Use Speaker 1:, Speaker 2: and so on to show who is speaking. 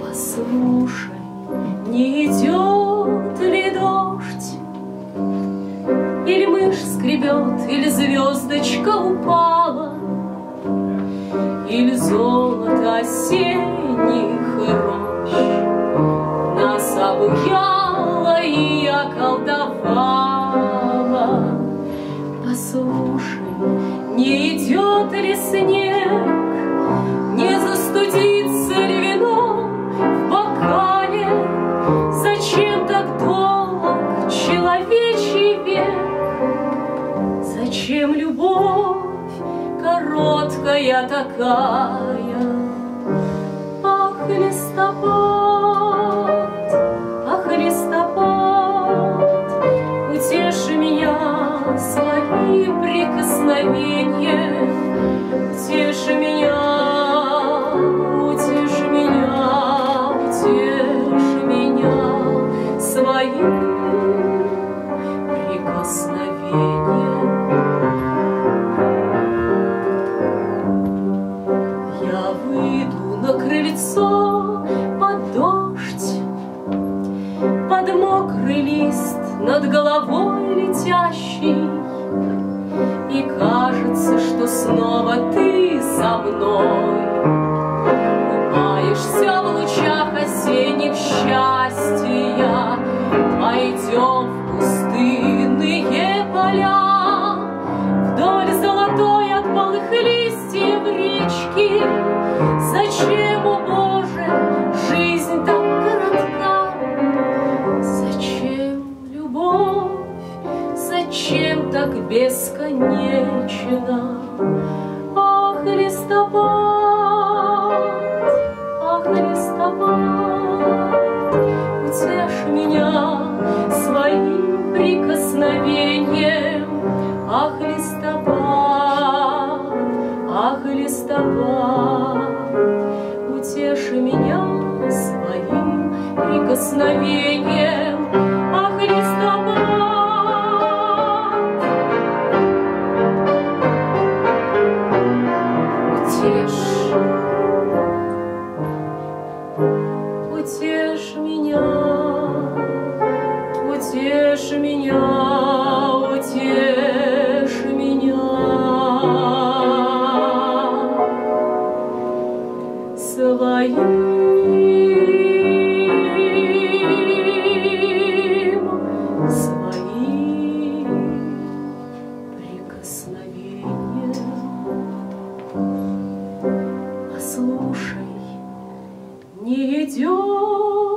Speaker 1: Послушай, не идет ли дождь? Или мышь скребет, или звездочка упала, Или золото осенних рощ Нас и околдовало. Послушай, не идет ли снег, Не застудится ли в бокале? Зачем так долг человечий? Зачем любовь короткая такая? Ах, листопад, Утеши меня своим прикосновением, прикосновением. Я выйду на крыльцо под дождь, Под мокрый лист над головой летящий, И кажется, что снова ты со мной. Пойдем в пустынные поля, Вдоль золотой от полых листьев речки. Зачем, о Боже, жизнь так коротка? Зачем любовь, зачем так бесконечно? Прикосновением, Ах, листопад. Утешь, утешь меня, утешь меня, утешь идет.